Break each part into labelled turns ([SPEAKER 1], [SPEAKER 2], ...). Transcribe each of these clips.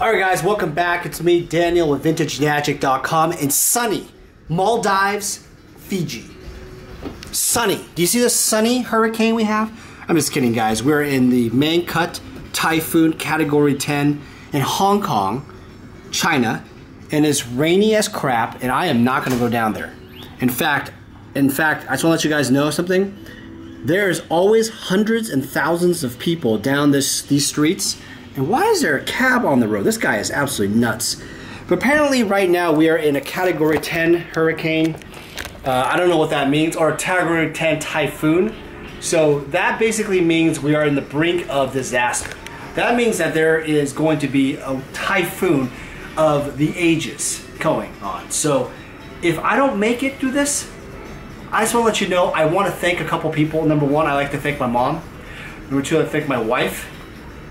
[SPEAKER 1] All right, guys, welcome back. It's me, Daniel with VintageMagic.com in sunny Maldives, Fiji. Sunny. Do you see the sunny hurricane we have? I'm just kidding, guys. We're in the Mangkhut Typhoon Category 10 in Hong Kong, China, and it's rainy as crap, and I am not going to go down there. In fact, in fact, I just want to let you guys know something. There's always hundreds and thousands of people down this these streets and why is there a cab on the road? This guy is absolutely nuts. But apparently right now we are in a category 10 hurricane. Uh, I don't know what that means, or a category 10 typhoon. So that basically means we are in the brink of disaster. That means that there is going to be a typhoon of the ages going on. So if I don't make it through this, I just want to let you know I want to thank a couple people. Number one, I like to thank my mom. Number two, I thank my wife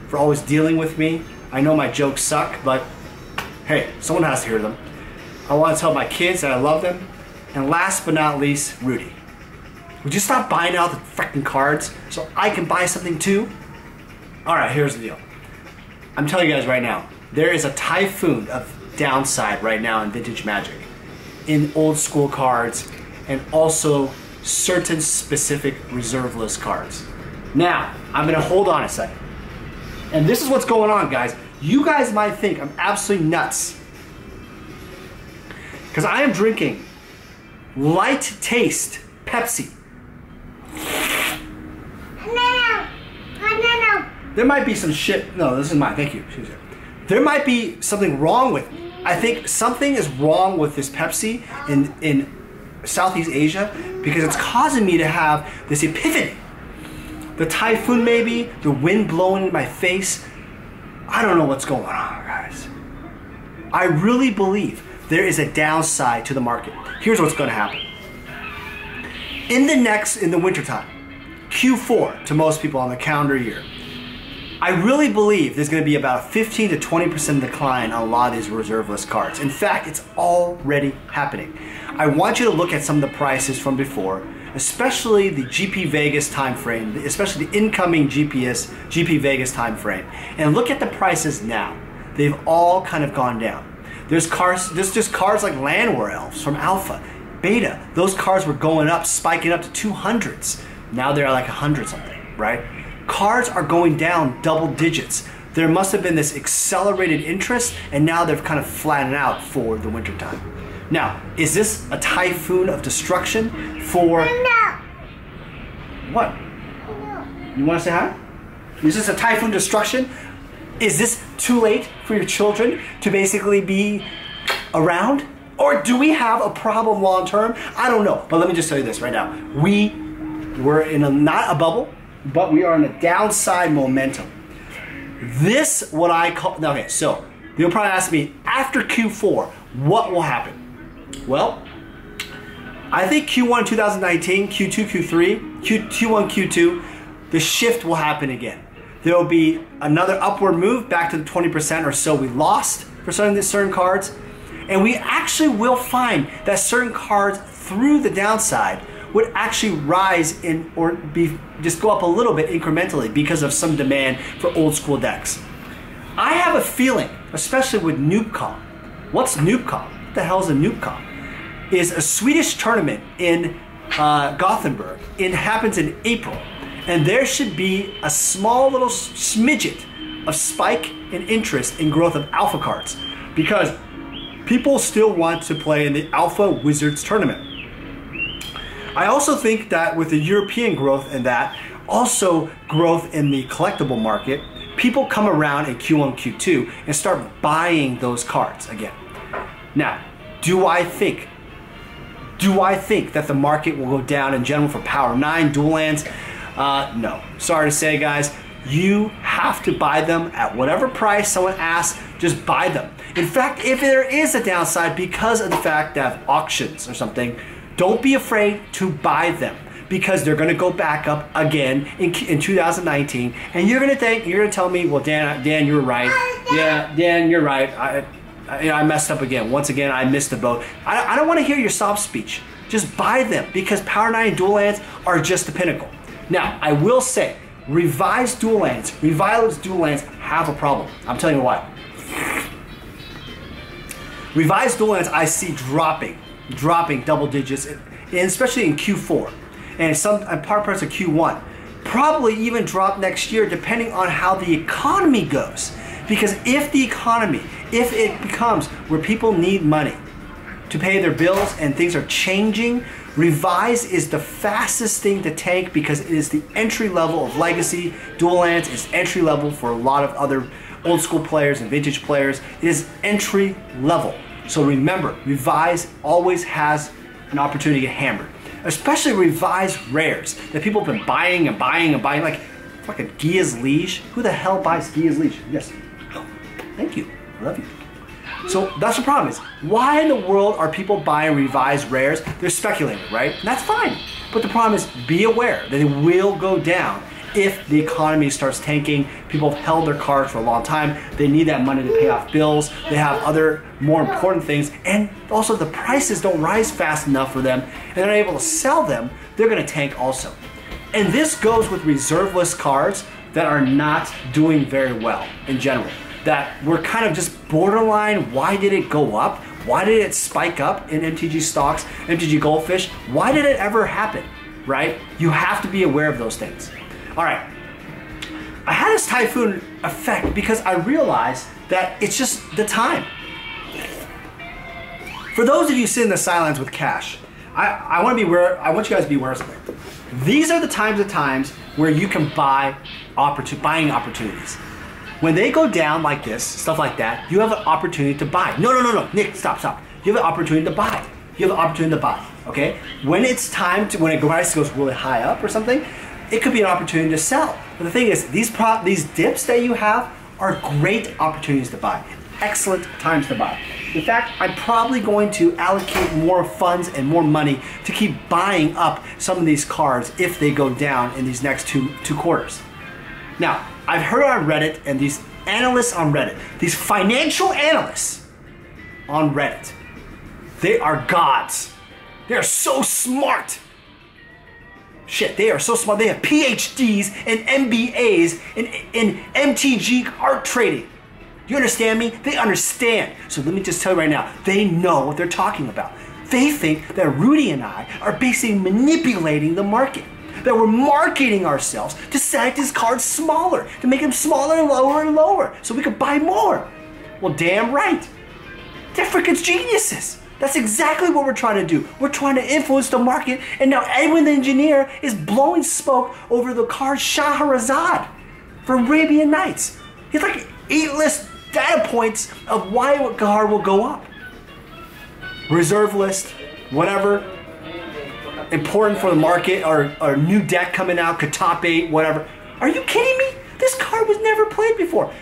[SPEAKER 1] for always dealing with me. I know my jokes suck, but hey, someone has to hear them. I want to tell my kids that I love them. And last but not least, Rudy. Would you stop buying out the freaking cards so I can buy something too? Alright, here's the deal. I'm telling you guys right now, there is a typhoon of downside right now in Vintage Magic. In old school cards and also certain specific reserve list cards. Now, I'm gonna hold on a second. And this is what's going on, guys. You guys might think I'm absolutely nuts. Because I am drinking light taste Pepsi. No, no, no. There might be some shit. No, this is mine. Thank you. There might be something wrong with me. I think something is wrong with this Pepsi in, in Southeast Asia because it's causing me to have this epiphany the typhoon maybe, the wind blowing in my face. I don't know what's going on, guys. I really believe there is a downside to the market. Here's what's going to happen. In the next, in the wintertime, Q4 to most people on the calendar year, I really believe there's going to be about a 15 to 20% decline on a lot of these reserve list cards. In fact, it's already happening. I want you to look at some of the prices from before especially the GP Vegas time frame, especially the incoming GPS, GP Vegas time frame. and look at the prices now. They've all kind of gone down. There's cars, there's just cars like Llanowar Elves from Alpha, Beta. Those cars were going up, spiking up to 200s. Now they're like 100 something, right? Cars are going down double digits. There must have been this accelerated interest, and now they've kind of flattened out for the wintertime. Now, is this a typhoon of destruction for...
[SPEAKER 2] No.
[SPEAKER 1] What?
[SPEAKER 2] No.
[SPEAKER 1] You want to say hi? Is this a typhoon destruction? Is this too late for your children to basically be around? Or do we have a problem long term? I don't know. But let me just tell you this right now. We we're in a not a bubble, but we are in a downside momentum. This what I call okay, so you'll probably ask me after Q4, what will happen? Well, I think Q1 2019, Q2, Q3, Q, Q1, Q2, the shift will happen again. There will be another upward move back to the 20% or so we lost for certain, certain cards. And we actually will find that certain cards through the downside would actually rise in or be just go up a little bit incrementally because of some demand for old school decks. I have a feeling, especially with NoobCon. What's NoobCon? The hell is a NoobCon? is a Swedish tournament in uh, Gothenburg. It happens in April. And there should be a small little smidget of spike in interest in growth of alpha cards because people still want to play in the Alpha Wizards tournament. I also think that with the European growth and that, also growth in the collectible market, people come around in Q1, Q2 and start buying those cards again. Now, do I think do I think that the market will go down in general for Power 9 dual lands? Uh, no. Sorry to say, guys. You have to buy them at whatever price someone asks, just buy them. In fact, if there is a downside because of the fact that auctions or something, don't be afraid to buy them because they're going to go back up again in, in 2019 and you're going to think you're going to tell me well Dan Dan you're right yeah Dan you're right I, I, I messed up again. Once again, I missed the boat. I, I don't want to hear your sob speech. Just buy them because Power 9 and dual lands are just the pinnacle. Now, I will say, revised dual lands, revised dual lands have a problem. I'm telling you why. Revised dual lands I see dropping, dropping double digits, and especially in Q4, and some and part parts of Q1. Probably even drop next year depending on how the economy goes. Because if the economy, if it becomes where people need money to pay their bills and things are changing, Revise is the fastest thing to take because it is the entry level of Legacy. Dual Lands is entry level for a lot of other old school players and vintage players. It is entry level. So remember, Revise always has an opportunity to get hammered. Especially Revise rares that people have been buying and buying and buying. Like fucking Gaea's Liege. Who the hell buys Gaea's Liege? Yes. Thank you. I love you. So that's the problem is, why in the world are people buying revised rares? They're speculating, right? And that's fine. But the problem is, be aware that it will go down if the economy starts tanking. People have held their cards for a long time. They need that money to pay off bills. They have other more important things. And also the prices don't rise fast enough for them and they're not able to sell them. They're gonna tank also. And this goes with reserve list cards that are not doing very well in general that were kind of just borderline. Why did it go up? Why did it spike up in MTG stocks, MTG Goldfish? Why did it ever happen? Right? You have to be aware of those things. All right. I had this typhoon effect because I realized that it's just the time. For those of you sitting in the silence with cash, I, I want to be aware. I want you guys to be aware of something. These are the times of times where you can buy opportun- buying opportunities. When they go down like this, stuff like that, you have an opportunity to buy. No, no, no, no, Nick, stop, stop. You have an opportunity to buy. You have an opportunity to buy. Okay. When it's time to, when a price goes really high up or something, it could be an opportunity to sell. But the thing is, these prop, these dips that you have are great opportunities to buy. Excellent times to buy. In fact, I'm probably going to allocate more funds and more money to keep buying up some of these cars if they go down in these next two two quarters. Now, I've heard on Reddit and these analysts on Reddit, these financial analysts on Reddit, they are gods. They are so smart. Shit, they are so smart. They have PhDs and MBAs in, in MTG art trading. You understand me? They understand. So let me just tell you right now, they know what they're talking about. They think that Rudy and I are basically manipulating the market that we're marketing ourselves to set these cards smaller, to make them smaller and lower and lower, so we could buy more. Well, damn right. They're freaking geniuses. That's exactly what we're trying to do. We're trying to influence the market, and now Edwin the engineer is blowing smoke over the card Shahrazad for Arabian Nights. He's like eight list data points of why a card will go up. Reserve list, whatever, important for the market or, or new deck coming out, could top eight, whatever. Are you kidding me? This card was never played before.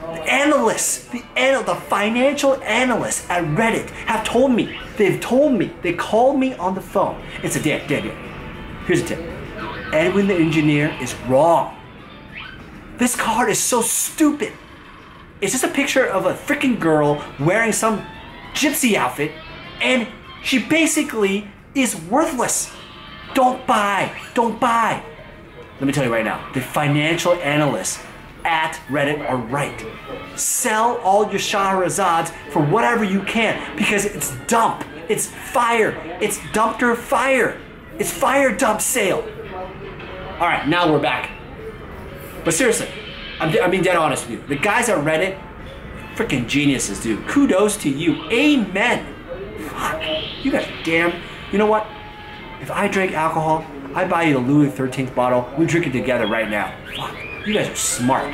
[SPEAKER 1] The analysts, the, anal- the financial analysts at Reddit have told me, they've told me, they called me on the phone. It's a Dan, Dan, Dan. Here's a tip. Edwin the engineer is wrong. This card is so stupid. It's just a picture of a freaking girl wearing some gypsy outfit, and she basically is worthless. Don't buy. Don't buy. Let me tell you right now the financial analysts at Reddit are right. Sell all your Shahrazads for whatever you can because it's dump. It's fire. It's dumpster fire. It's fire dump sale. All right, now we're back. But seriously, I'm, I'm being dead honest with you. The guys at Reddit, freaking geniuses, dude. Kudos to you. Amen. Fuck. You guys are damn you know what? If I drink alcohol, I buy you the Louis XIII bottle. We drink it together right now. Fuck. You guys are smart.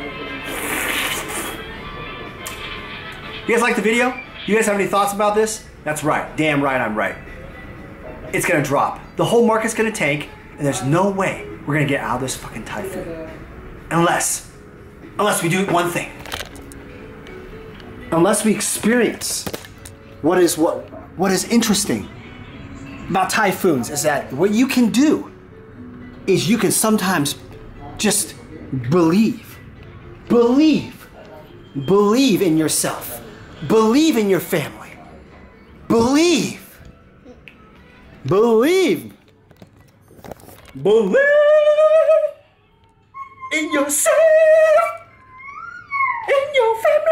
[SPEAKER 1] You guys like the video? You guys have any thoughts about this? That's right. Damn right I'm right. It's gonna drop. The whole market's gonna tank, and there's no way we're gonna get out of this fucking typhoon. Unless, unless we do one thing. Unless we experience what is what what is interesting about typhoons is that what you can do is you can sometimes just believe. Believe. Believe in yourself. Believe in your family. Believe. Believe. Believe in yourself. In your family.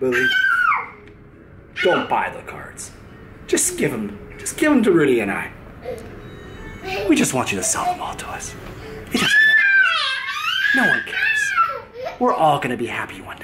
[SPEAKER 1] Lily, don't buy the cards. Just give them, just give them to Rudy and I. We just want you to sell them all to us. It doesn't matter. No one cares. We're all gonna be happy one.